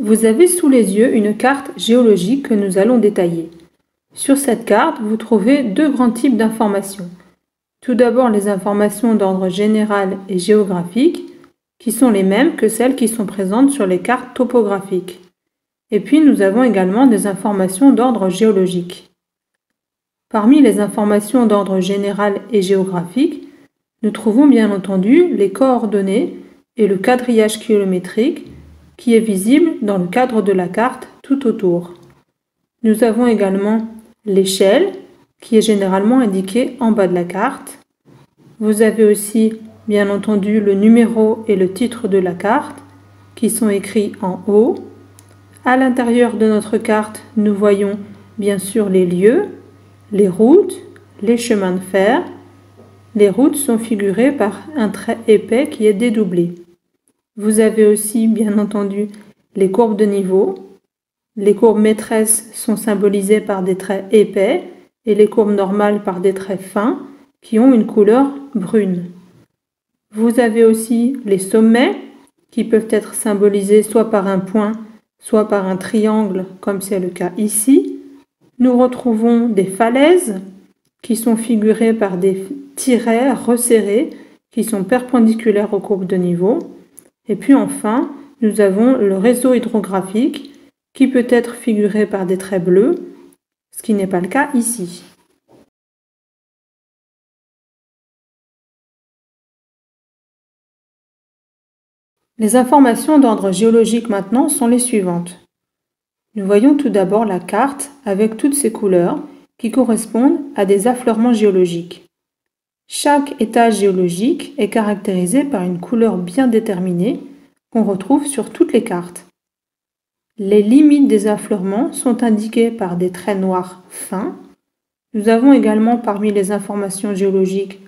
Vous avez sous les yeux une carte géologique que nous allons détailler. Sur cette carte, vous trouvez deux grands types d'informations. Tout d'abord les informations d'ordre général et géographique, qui sont les mêmes que celles qui sont présentes sur les cartes topographiques. Et puis nous avons également des informations d'ordre géologique. Parmi les informations d'ordre général et géographique, nous trouvons bien entendu les coordonnées et le quadrillage kilométrique qui est visible dans le cadre de la carte tout autour. Nous avons également l'échelle qui est généralement indiquée en bas de la carte. Vous avez aussi bien entendu le numéro et le titre de la carte qui sont écrits en haut. À l'intérieur de notre carte, nous voyons bien sûr les lieux, les routes, les chemins de fer. Les routes sont figurées par un trait épais qui est dédoublé. Vous avez aussi, bien entendu, les courbes de niveau. Les courbes maîtresses sont symbolisées par des traits épais et les courbes normales par des traits fins qui ont une couleur brune. Vous avez aussi les sommets qui peuvent être symbolisés soit par un point, soit par un triangle, comme c'est le cas ici. Nous retrouvons des falaises qui sont figurées par des tirets resserrés qui sont perpendiculaires aux courbes de niveau. Et puis enfin, nous avons le réseau hydrographique qui peut être figuré par des traits bleus, ce qui n'est pas le cas ici. Les informations d'ordre géologique maintenant sont les suivantes. Nous voyons tout d'abord la carte avec toutes ses couleurs qui correspondent à des affleurements géologiques. Chaque étage géologique est caractérisé par une couleur bien déterminée qu'on retrouve sur toutes les cartes. Les limites des affleurements sont indiquées par des traits noirs fins. Nous avons également parmi les informations géologiques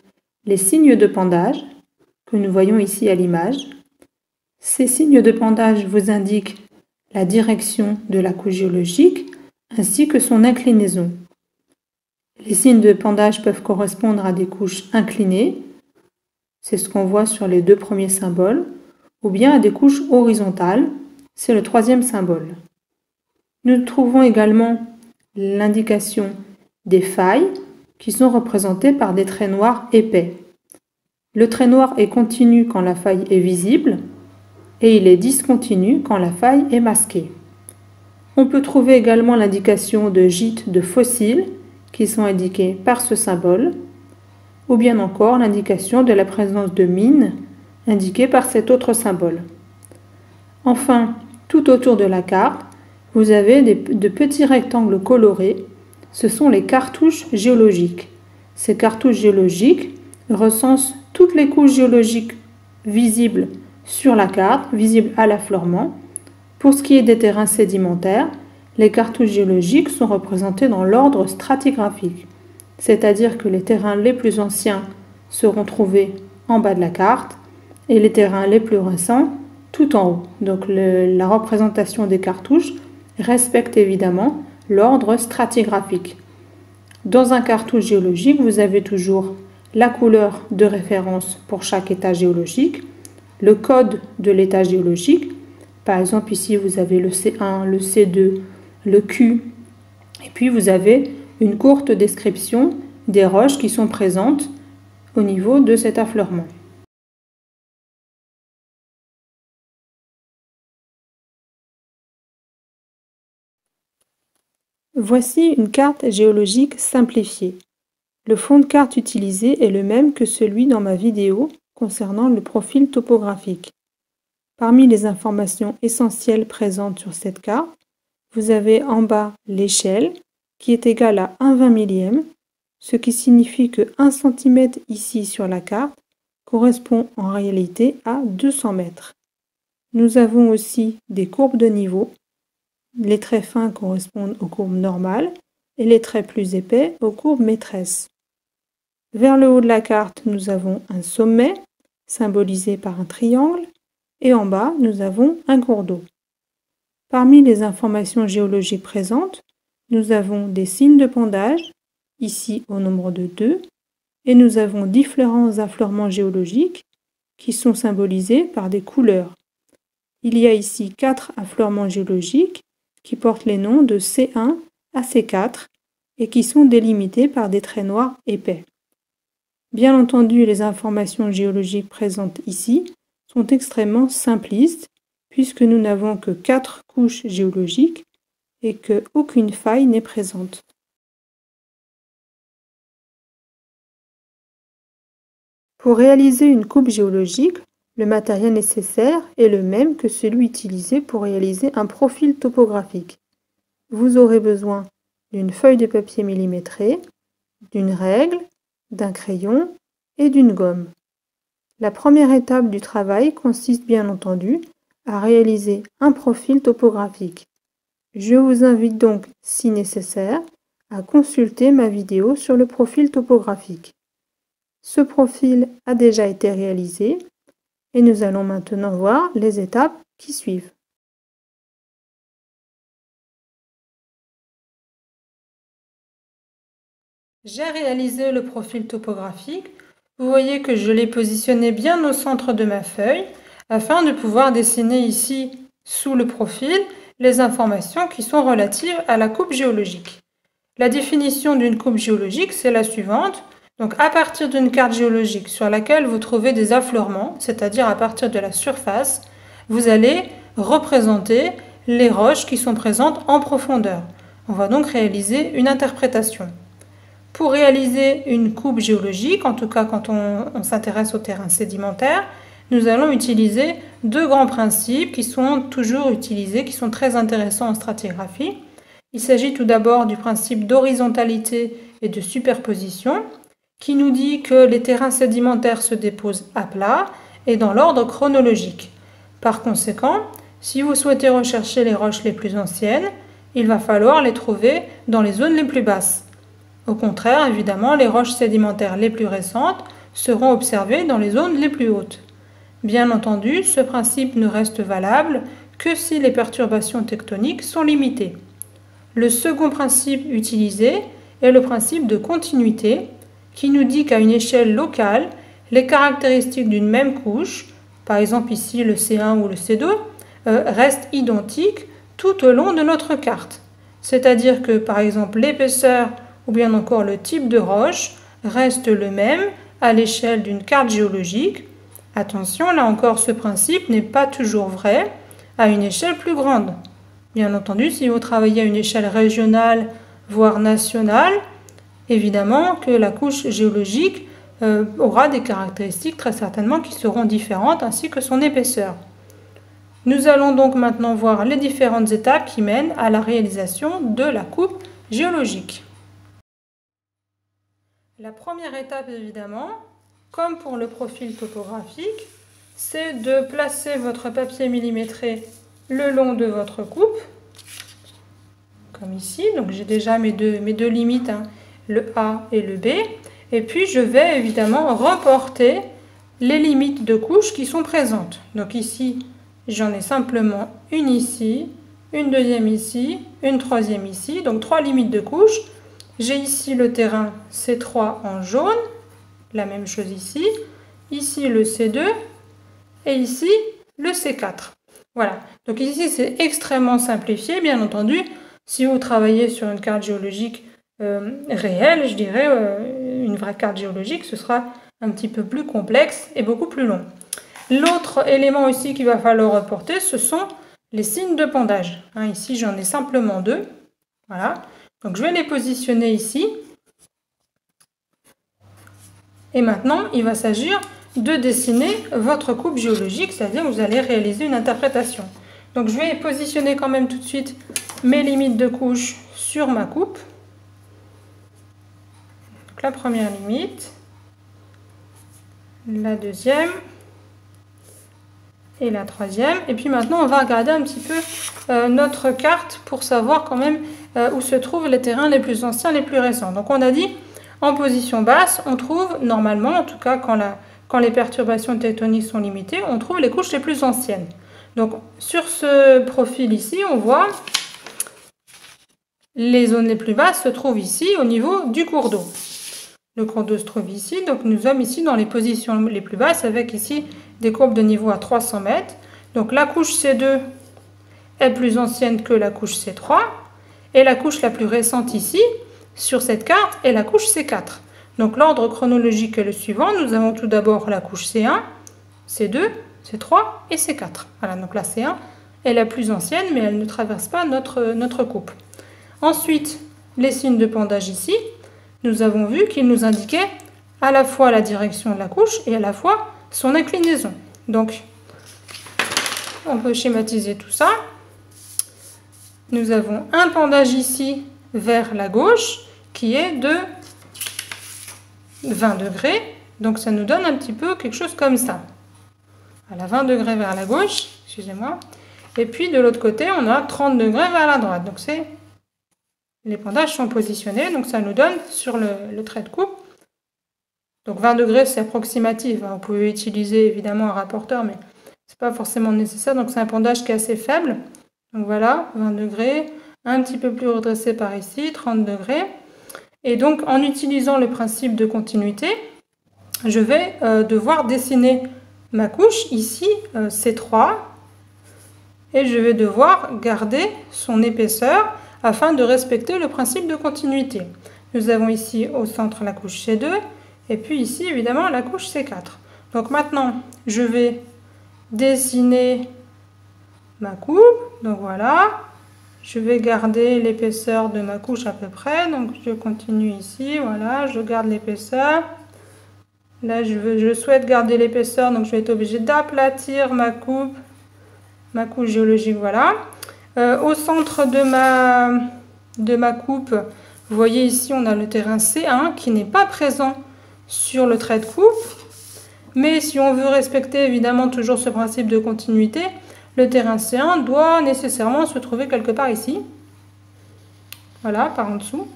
les signes de pendage que nous voyons ici à l'image. Ces signes de pendage vous indiquent la direction de la couche géologique ainsi que son inclinaison. Les signes de pendage peuvent correspondre à des couches inclinées, c'est ce qu'on voit sur les deux premiers symboles, ou bien à des couches horizontales, c'est le troisième symbole. Nous trouvons également l'indication des failles qui sont représentées par des traits noirs épais. Le trait noir est continu quand la faille est visible et il est discontinu quand la faille est masquée. On peut trouver également l'indication de gîtes de fossiles qui sont indiqués par ce symbole, ou bien encore l'indication de la présence de mines indiquée par cet autre symbole. Enfin, tout autour de la carte, vous avez de petits rectangles colorés. Ce sont les cartouches géologiques. Ces cartouches géologiques recensent toutes les couches géologiques visibles sur la carte, visibles à l'affleurement. Pour ce qui est des terrains sédimentaires, les cartouches géologiques sont représentées dans l'ordre stratigraphique, c'est-à-dire que les terrains les plus anciens seront trouvés en bas de la carte et les terrains les plus récents tout en haut. Donc la représentation des cartouches respecte évidemment l'ordre stratigraphique. Dans un cartouche géologique, vous avez toujours la couleur de référence pour chaque état géologique, le code de l'état géologique. Par exemple, ici, vous avez le C1, le C2, le Q. Et puis, vous avez une courte description des roches qui sont présentes au niveau de cet affleurement. Voici une carte géologique simplifiée. Le fond de carte utilisé est le même que celui dans ma vidéo concernant le profil topographique. Parmi les informations essentielles présentes sur cette carte, vous avez en bas l'échelle qui est égale à 1 20 millième, ce qui signifie que 1 cm ici sur la carte correspond en réalité à 200 mètres. Nous avons aussi des courbes de niveau les traits fins correspondent aux courbes normales et les traits plus épais aux courbes maîtresses. Vers le haut de la carte, nous avons un sommet symbolisé par un triangle et en bas, nous avons un cours d'eau. Parmi les informations géologiques présentes, nous avons des signes de pendage, ici au nombre de 2, et nous avons différents affleurements géologiques qui sont symbolisés par des couleurs. Il y a ici quatre affleurements géologiques qui portent les noms de C1 à C4 et qui sont délimités par des traits noirs épais. Bien entendu, les informations géologiques présentes ici sont extrêmement simplistes puisque nous n'avons que quatre couches géologiques et qu'aucune faille n'est présente. Pour réaliser une coupe géologique, le matériel nécessaire est le même que celui utilisé pour réaliser un profil topographique. Vous aurez besoin d'une feuille de papier millimétrée, d'une règle, d'un crayon et d'une gomme. La première étape du travail consiste bien entendu à réaliser un profil topographique. Je vous invite donc, si nécessaire, à consulter ma vidéo sur le profil topographique. Ce profil a déjà été réalisé et nous allons maintenant voir les étapes qui suivent. J'ai réalisé le profil topographique. Vous voyez que je l'ai positionné bien au centre de ma feuille afin de pouvoir dessiner ici sous le profil les informations qui sont relatives à la coupe géologique. La définition d'une coupe géologique, c'est la suivante. Donc à partir d'une carte géologique sur laquelle vous trouvez des affleurements, c'est-à-dire à partir de la surface, vous allez représenter les roches qui sont présentes en profondeur. On va donc réaliser une interprétation. Pour réaliser une coupe géologique, en tout cas quand on, s'intéresse au terrain sédimentaire, nous allons utiliser deux grands principes qui sont toujours utilisés, qui sont très intéressants en stratigraphie. Il s'agit tout d'abord du principe d'horizontalité et de superposition, qui nous dit que les terrains sédimentaires se déposent à plat et dans l'ordre chronologique. Par conséquent, si vous souhaitez rechercher les roches les plus anciennes, il va falloir les trouver dans les zones les plus basses. Au contraire, évidemment, les roches sédimentaires les plus récentes seront observées dans les zones les plus hautes. Bien entendu, ce principe ne reste valable que si les perturbations tectoniques sont limitées. Le second principe utilisé est le principe de continuité qui nous dit qu'à une échelle locale, les caractéristiques d'une même couche, par exemple ici le C1 ou le C2, euh, restent identiques tout au long de notre carte. C'est-à-dire que par exemple l'épaisseur ou bien encore le type de roche reste le même à l'échelle d'une carte géologique. Attention, là encore, ce principe n'est pas toujours vrai à une échelle plus grande. Bien entendu, si vous travaillez à une échelle régionale, voire nationale, évidemment que la couche géologique euh, aura des caractéristiques très certainement qui seront différentes, ainsi que son épaisseur. Nous allons donc maintenant voir les différentes étapes qui mènent à la réalisation de la coupe géologique. La première étape, évidemment, comme pour le profil topographique, c'est de placer votre papier millimétré le long de votre coupe, comme ici. Donc j'ai déjà mes deux, limites, hein, le A et le B. Et puis je vais évidemment reporter les limites de couche qui sont présentes. Donc ici, j'en ai simplement une ici, une deuxième ici, une troisième ici. Donc trois limites de couche. J'ai ici le terrain C3 en jaune, la même chose ici, ici le C2 et ici le C4. Voilà, donc ici c'est extrêmement simplifié, bien entendu. Si vous travaillez sur une carte géologique euh, réelle, je dirais euh, une vraie carte géologique, ce sera un petit peu plus complexe et beaucoup plus long. L'autre élément aussi qu'il va falloir reporter, ce sont les signes de pendage. Hein, ici j'en ai simplement deux. Voilà. Donc je vais les positionner ici. Et maintenant, il va s'agir de dessiner votre coupe géologique, c'est-à-dire vous allez réaliser une interprétation. Donc je vais positionner quand même tout de suite mes limites de couche sur ma coupe. Donc la première limite, la deuxième et la troisième. Et puis maintenant, on va regarder un petit peu euh, notre carte pour savoir quand même euh, où se trouvent les terrains les plus anciens, les plus récents. Donc on a dit, en position basse, on trouve normalement, en tout cas quand, les perturbations tectoniques sont limitées, on trouve les couches les plus anciennes. Donc sur ce profil ici, on voit les zones les plus basses se trouvent ici au niveau du cours d'eau. Le cours d'eau se trouve ici, donc nous sommes ici dans les positions les plus basses avec ici des courbes de niveau à 300 mètres. Donc la couche C2 est plus ancienne que la couche C3. Et la couche la plus récente ici, sur cette carte, est la couche C4. Donc l'ordre chronologique est le suivant. Nous avons tout d'abord la couche C1, C2, C3 et C4. Voilà, donc la C1 est la plus ancienne, mais elle ne traverse pas notre, notre coupe. Ensuite, les signes de pendage ici, nous avons vu qu'ils nous indiquaient à la fois la direction de la couche et à la fois son inclinaison. Donc, on peut schématiser tout ça. Nous avons un pendage ici vers la gauche qui est de 20 degrés. Donc ça nous donne un petit peu quelque chose comme ça. Voilà, 20 degrés vers la gauche, excusez-moi. Et puis de l'autre côté, on a 30 degrés vers la droite. Donc c'est les pendages sont positionnés, donc ça nous donne sur le, trait de coupe. Donc 20 degrés, c'est approximatif. Hein. Vous pouvez utiliser évidemment un rapporteur, mais ce n'est pas forcément nécessaire. Donc c'est un pendage qui est assez faible. Donc voilà, 20 degrés, un petit peu plus redressé par ici, 30 degrés. Et donc en utilisant le principe de continuité, je vais euh, devoir dessiner ma couche ici, euh, C3, et je vais devoir garder son épaisseur afin de respecter le principe de continuité. Nous avons ici au centre la couche C2 et puis ici évidemment la couche C4. Donc maintenant je vais dessiner ma coupe. Donc voilà, je vais garder l'épaisseur de ma couche à peu près. Donc je continue ici, voilà, je garde l'épaisseur. Là je, veux, je souhaite garder l'épaisseur donc je vais être obligé d'aplatir ma coupe ma couche géologique, voilà. Euh, au centre de ma, de ma coupe, vous voyez ici, on a le terrain C1 qui n'est pas présent sur le trait de coupe. Mais si on veut respecter évidemment toujours ce principe de continuité, le terrain C1 doit nécessairement se trouver quelque part ici. Voilà, par en dessous.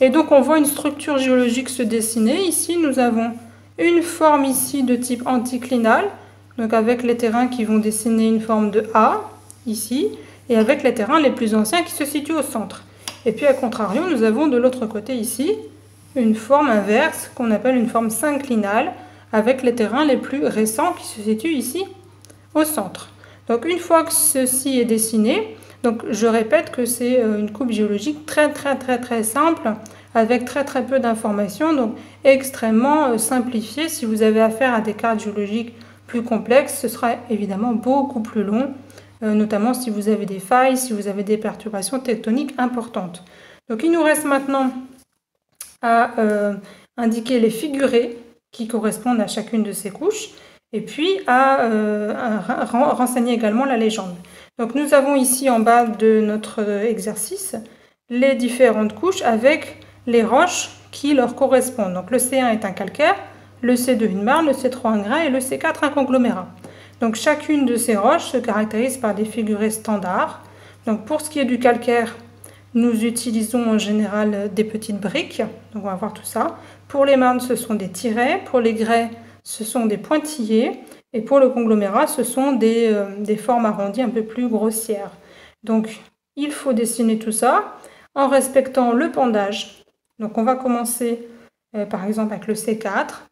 Et donc on voit une structure géologique se dessiner. Ici, nous avons une forme ici de type anticlinal donc avec les terrains qui vont dessiner une forme de A, ici, et avec les terrains les plus anciens qui se situent au centre. Et puis, à contrario, nous avons de l'autre côté ici une forme inverse qu'on appelle une forme synclinale, avec les terrains les plus récents qui se situent ici au centre. Donc une fois que ceci est dessiné, donc je répète que c'est euh, une coupe géologique très très très très simple, avec très très peu d'informations, donc extrêmement euh, simplifiée si vous avez affaire à des cartes géologiques plus complexe, ce sera évidemment beaucoup plus long, euh, notamment si vous avez des failles, si vous avez des perturbations tectoniques importantes. Donc il nous reste maintenant à indiquer les figurés qui correspondent à chacune de ces couches et puis à, euh, renseigner également la légende. Donc nous avons ici en bas de notre exercice les différentes couches avec les roches qui leur correspondent. Donc le C1 est un calcaire, le C2 une marne, le C3 un grain et le C4 un conglomérat. Donc chacune de ces roches se caractérise par des figurés standards. Donc pour ce qui est du calcaire, nous utilisons en général des petites briques. Donc on va voir tout ça. Pour les marnes, ce sont des tirets. Pour les grès, ce sont des pointillés. Et pour le conglomérat, ce sont des, euh, des formes arrondies un peu plus grossières. Donc il faut dessiner tout ça en respectant le pendage. Donc on va commencer euh, par exemple avec le C4.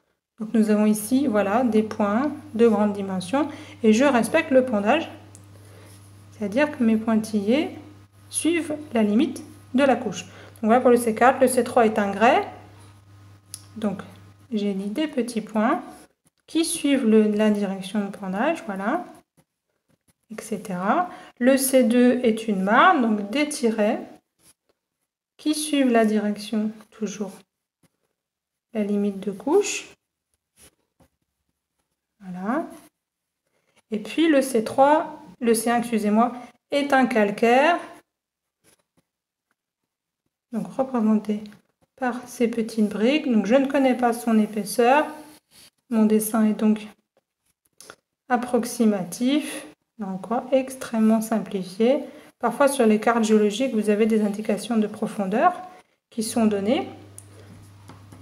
Donc nous avons ici voilà, des points de grande dimension et je respecte le pendage, c'est-à-dire que mes pointillés suivent la limite de la couche. Donc voilà pour le C4, le C3 est un grès, donc j'ai mis des petits points qui suivent la direction de pendage, voilà, etc. Le C2 est une marne, donc des qui suivent la direction toujours la limite de couche. Voilà. Et puis le C3, le C1, excusez-moi, est un calcaire. Donc représenté par ces petites briques. Donc je ne connais pas son épaisseur. Mon dessin est donc approximatif, donc extrêmement simplifié. Parfois sur les cartes géologiques, vous avez des indications de profondeur qui sont données.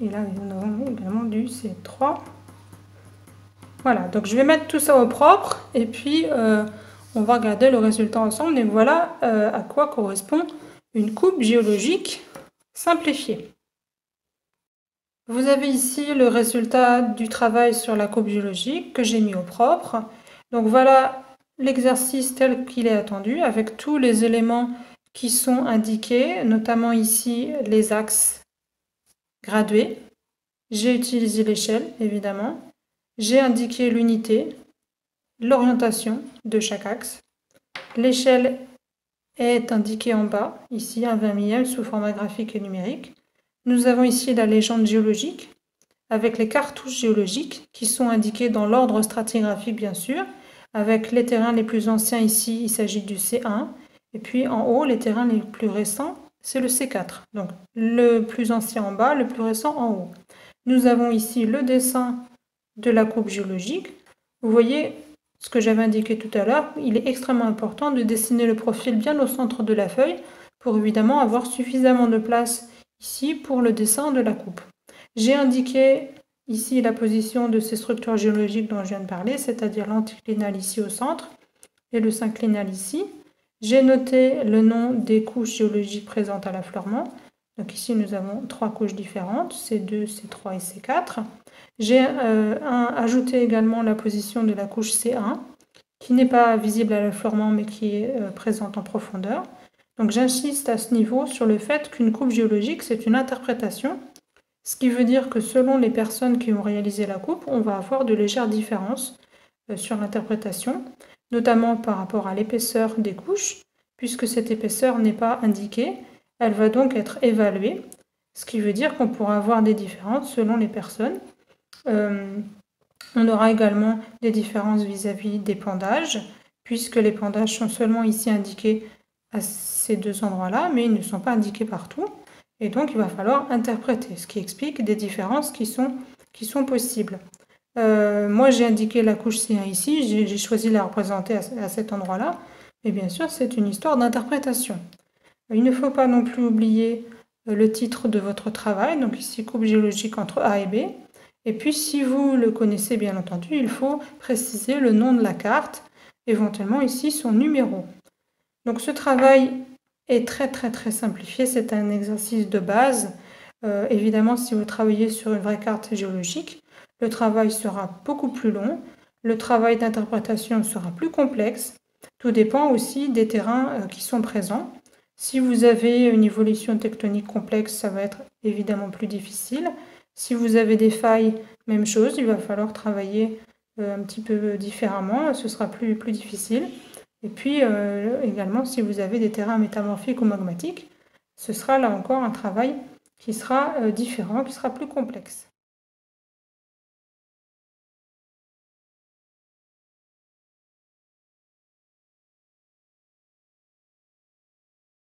Et là, nous avons également du C3. Voilà, donc je vais mettre tout ça au propre et puis euh, on va regarder le résultat ensemble. Et voilà euh, à quoi correspond une coupe géologique simplifiée. Vous avez ici le résultat du travail sur la coupe géologique que j'ai mis au propre. Donc voilà l'exercice tel qu'il est attendu avec tous les éléments qui sont indiqués, notamment ici les axes gradués. J'ai utilisé l'échelle, évidemment. J'ai indiqué l'unité, l'orientation de chaque axe. L'échelle est indiquée en bas, ici un 20 millième sous format graphique et numérique. Nous avons ici la légende géologique, avec les cartouches géologiques qui sont indiquées dans l'ordre stratigraphique bien sûr, avec les terrains les plus anciens ici, il s'agit du C1, et puis en haut, les terrains les plus récents, c'est le C4. Donc le plus ancien en bas, le plus récent en haut. Nous avons ici le dessin de la coupe géologique. Vous voyez ce que j'avais indiqué tout à l'heure, il est extrêmement important de dessiner le profil bien au centre de la feuille pour évidemment avoir suffisamment de place ici pour le dessin de la coupe. J'ai indiqué ici la position de ces structures géologiques dont je viens de parler, c'est-à-dire l'anticlinal ici au centre et le synclinal ici. J'ai noté le nom des couches géologiques présentes à l'affleurement. Donc ici, nous avons trois couches différentes, C2, C3 et C4. J'ai euh, ajouté également la position de la couche C1, qui n'est pas visible à l'affleurement, mais qui est euh, présente en profondeur. Donc j'insiste à ce niveau sur le fait qu'une coupe géologique, c'est une interprétation, ce qui veut dire que selon les personnes qui ont réalisé la coupe, on va avoir de légères différences euh, sur l'interprétation notamment par rapport à l'épaisseur des couches, puisque cette épaisseur n'est pas indiquée, elle va donc être évaluée, ce qui veut dire qu'on pourra avoir des différences selon les personnes. Euh, on aura également des différences vis-à-vis des pendages, puisque les pendages sont seulement ici indiqués à ces deux endroits-là, mais ils ne sont pas indiqués partout. Et donc, il va falloir interpréter, ce qui explique des différences qui sont, qui sont possibles. Euh, moi, j'ai indiqué la couche C1 ici, j'ai choisi de la représenter à, cet endroit-là. Et bien sûr, c'est une histoire d'interprétation. Il ne faut pas non plus oublier euh, le titre de votre travail, donc ici coupe géologique entre A et B. Et puis, si vous le connaissez bien entendu, il faut préciser le nom de la carte, éventuellement ici son numéro. Donc ce travail est très très très simplifié, c'est un exercice de base. Euh, évidemment, si vous travaillez sur une vraie carte géologique, le travail sera beaucoup plus long, le travail d'interprétation sera plus complexe. Tout dépend aussi des terrains euh, qui sont présents. Si vous avez une évolution tectonique complexe, ça va être évidemment plus difficile. Si vous avez des failles, même chose, il va falloir travailler euh, un petit peu différemment, ce sera plus, plus difficile. Et puis euh, également, si vous avez des terrains métamorphiques ou magmatiques, ce sera là encore un travail qui sera différent, qui sera plus complexe.